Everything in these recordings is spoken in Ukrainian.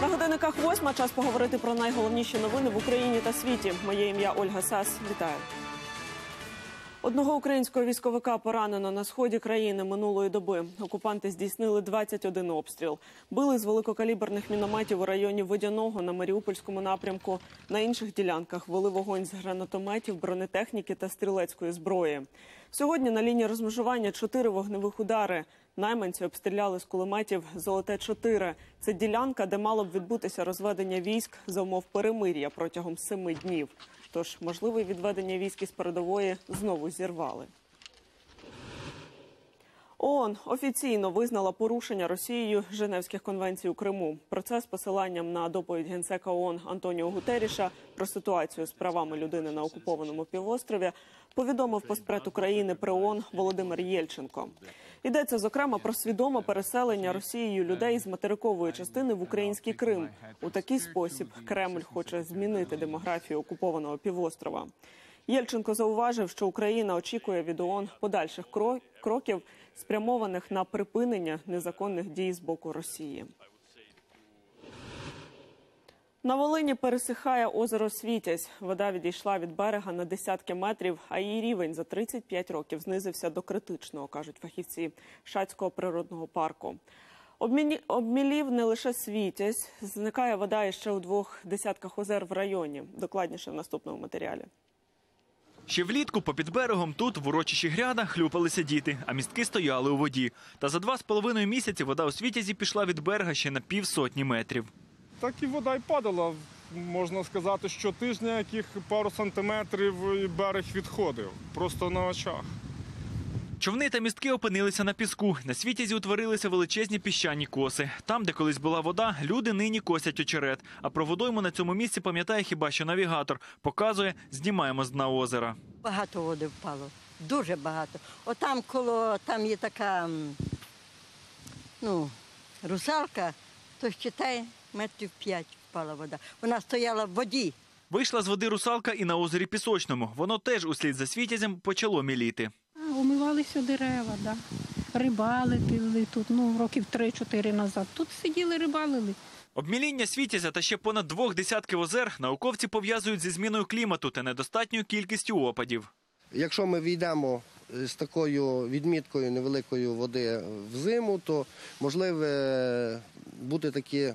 На годинниках восьма час поговорити про найголовніші новини в Україні та світі. Моє ім'я Ольга Сас. Вітаю. Одного українського військовика поранено на сході країни минулої доби. Окупанти здійснили 21 обстріл. Били з великокаліберних мінометів у районі Водяного на Маріупольському напрямку. На інших ділянках вели вогонь з гранатометів, бронетехніки та стрілецької зброї. Сьогодні на лінії розмежування чотири вогневих удари. Найманці обстріляли з кулеметів Золоте 4 Це ділянка, де мало б відбутися розведення військ за умов перемир'я протягом семи днів. Тож можливе відведення військ із передової знову зірвали. ООН офіційно визнала порушення Росією Женевських конвенцій у Криму. Про це з посиланням на доповідь генсека ООН Антоніо Гутеріша про ситуацію з правами людини на окупованому півострові повідомив постпред України при ООН Володимир Єльченко. Йдеться зокрема про свідоме переселення Росією людей з материкової частини в український Крим. У такий спосіб Кремль хоче змінити демографію окупованого півострова. Єльченко зауважив, що Україна очікує від ООН подальших кро- кроків, спрямованих на припинення незаконних дій з боку Росії. На Волині пересихає озеро Світязь. Вода відійшла від берега на десятки метрів, а її рівень за 35 років знизився до критичного, кажуть фахівці Шацького природного парку. Обміні- Обмілів не лише Світязь, зникає вода іще у двох десятках озер в районі. Докладніше в наступному матеріалі. Ще влітку попід берегом тут, в урочищі гряда, хлюпалися діти, а містки стояли у воді. Та за два з половиною місяці вода у Світязі пішла від берега ще на півсотні метрів. Так і вода й падала. Можна сказати, що тижня, яких пару сантиметрів берег відходив. Просто на очах. Човни та містки опинилися на піску. На Світязі утворилися величезні піщані коси. Там, де колись була вода, люди нині косять очерет. А про водойму на цьому місці пам'ятає хіба що навігатор. Показує, знімаємо з дна озера. Багато води впало, дуже багато. Отам коло там є така ну, русалка, то считай, метрів п'ять впала вода. Вона стояла в воді. Вийшла з води русалка і на озері Пісочному. Воно теж услід за Світязем почало міліти. Умивалися дерева, да. рибали пили тут, ну, років 3-4 назад. Тут сиділи, рибалили. Обміління Світязя та ще понад двох десятків озер науковці пов'язують зі зміною клімату та недостатньою кількістю опадів. Якщо ми війдемо з такою відміткою невеликої води в зиму, то можливе бути такі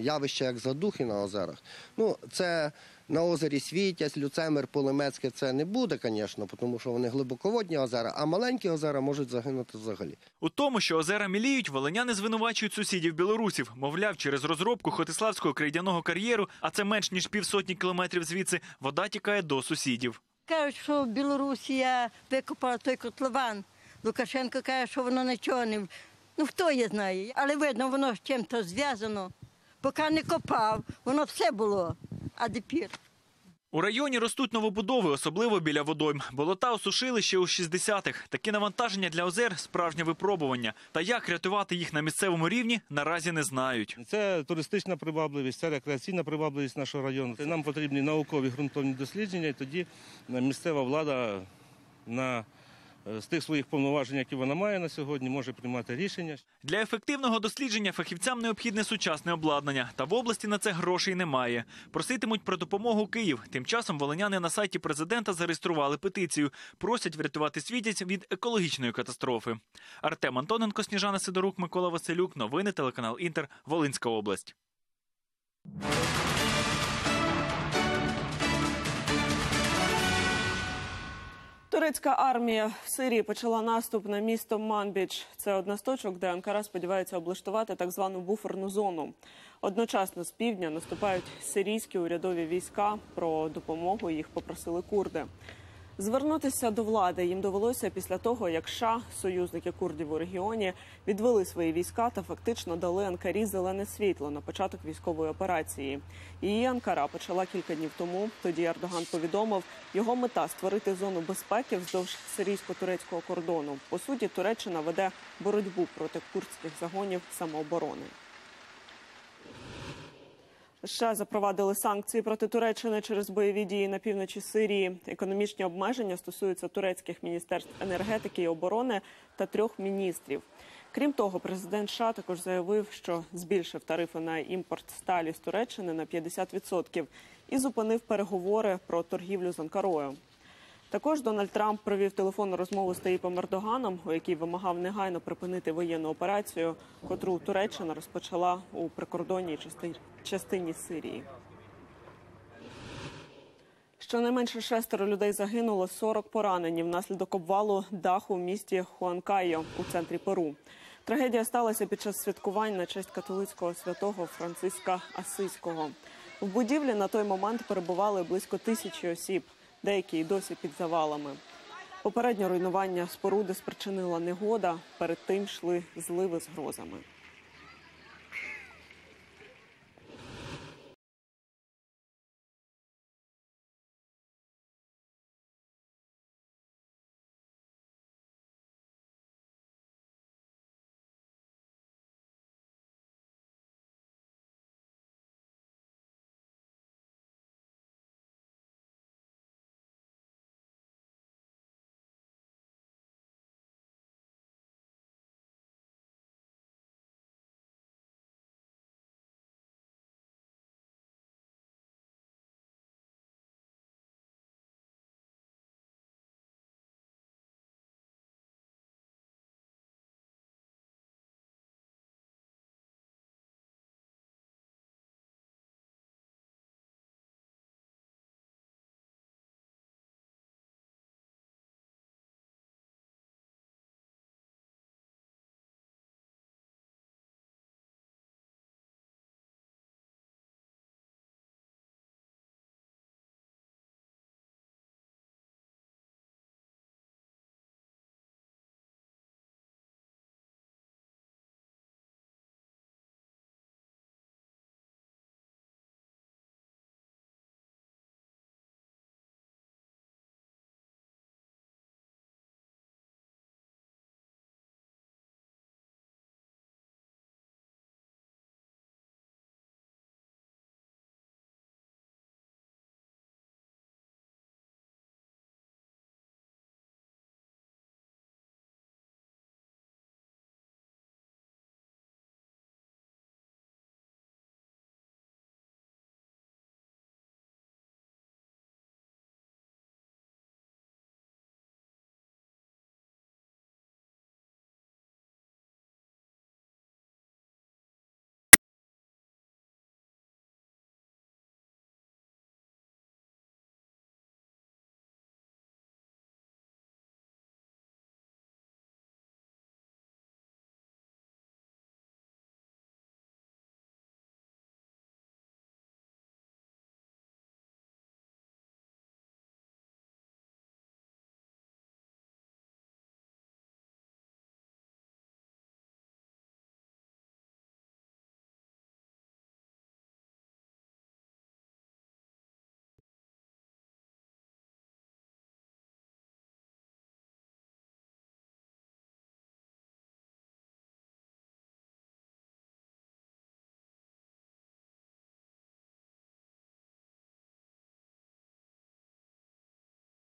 явища, як задухи на озерах. Ну, це на озері Світязь, Люцемир, Полемецьке це не буде, звісно, тому що вони глибоководні озера, а маленькі озера можуть загинути взагалі. У тому, що озера міліють, волиняни звинувачують сусідів білорусів. Мовляв, через розробку Хотиславського крейдяного кар'єру, а це менш ніж півсотні кілометрів звідси, вода тікає до сусідів. Кажуть, що Білорусія викопала той котлован. Лукашенко каже, що воно нічого не. Ну хто її знає, але видно, воно з чим-то зв'язано. Поки не копав, воно все було. А тепер. У районі ростуть новобудови, особливо біля водойм. Болота осушили ще у 60-х. Такі навантаження для озер справжнє випробування. Та як рятувати їх на місцевому рівні, наразі не знають. Це туристична привабливість, це рекреаційна привабливість нашого району. Нам потрібні наукові ґрунтовні дослідження, і тоді місцева влада на з тих своїх повноважень, які вона має на сьогодні, може приймати рішення. Для ефективного дослідження фахівцям необхідне сучасне обладнання, та в області на це грошей немає. Проситимуть про допомогу Київ. Тим часом волиняни на сайті президента зареєстрували петицію. Просять врятувати світязь від екологічної катастрофи. Артем Антоненко, Сніжана Сидорук, Микола Василюк. Новини телеканал Інтер. Волинська область. Турецька армія в Сирії почала наступ на місто Манбіч. Це одна з точок, де Анкара сподівається облаштувати так звану буферну зону. Одночасно з півдня наступають сирійські урядові війська. Про допомогу їх попросили курди. Звернутися до влади їм довелося після того, як США, союзники курдів у регіоні, відвели свої війська та фактично дали Анкарі зелене світло на початок військової операції. Її Анкара почала кілька днів тому. Тоді Ердоган повідомив, його мета створити зону безпеки вздовж сирійсько-турецького кордону. По суті, Туреччина веде боротьбу проти курдських загонів самооборони. США запровадили санкції проти Туреччини через бойові дії на півночі Сирії. Економічні обмеження стосуються турецьких міністерств енергетики і оборони та трьох міністрів. Крім того, президент США також заявив, що збільшив тарифи на імпорт сталі з Туреччини на 50% і зупинив переговори про торгівлю з Анкарою. Також Дональд Трамп провів телефонну розмову з Таїпом Ердоганом, у якій вимагав негайно припинити воєнну операцію, котру Туреччина розпочала у прикордонній частині Сирії. Щонайменше шестеро людей загинуло, 40 поранені внаслідок обвалу даху в місті Хуанкайо у центрі Перу. Трагедія сталася під час святкувань на честь католицького святого Франциска Асиського. В будівлі на той момент перебували близько тисячі осіб, деякі й досі під завалами. Попереднє руйнування споруди спричинила негода. Перед тим йшли зливи з грозами.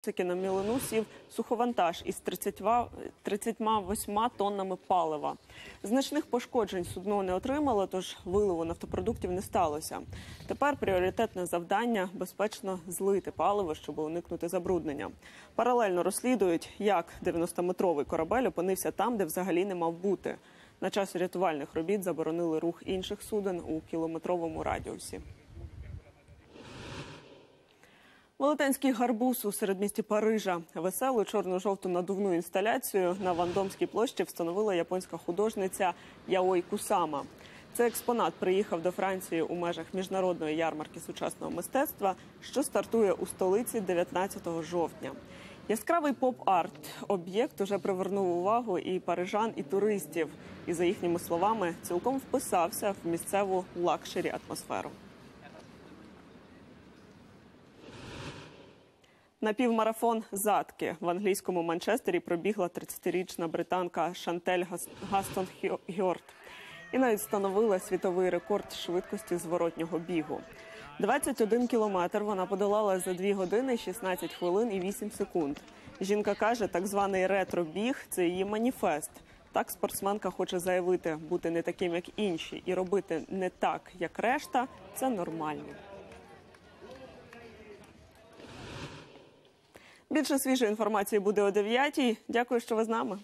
На Мілину сів суховантаж із 30, 38 тоннами палива. Значних пошкоджень судно не отримало, тож виливу нафтопродуктів не сталося. Тепер пріоритетне завдання безпечно злити паливо, щоб уникнути забруднення. Паралельно розслідують, як 90-метровий корабель опинився там, де взагалі не мав бути. На час рятувальних робіт заборонили рух інших суден у кілометровому радіусі. Велетенський гарбуз у середмісті Парижа. Веселу чорно-жовту надувну інсталяцію на Вандомській площі встановила японська художниця Яой Кусама. Цей експонат приїхав до Франції у межах міжнародної ярмарки сучасного мистецтва, що стартує у столиці 19 жовтня. Яскравий поп-арт об'єкт уже привернув увагу і парижан, і туристів. І за їхніми словами цілком вписався в місцеву luxury атмосферу. Напівмарафон задки в англійському Манчестері пробігла 30-річна британка Шантель Гас- Гастон Гьорт. і навіть встановила світовий рекорд швидкості зворотнього бігу. 21 кілометр вона подолала за 2 години 16 хвилин і 8 секунд. Жінка каже, так званий ретро-біг – це її маніфест. Так спортсменка хоче заявити, бути не таким, як інші, і робити не так, як решта це нормально. Більше свіжої інформації буде о 9 Дякую, що ви з нами.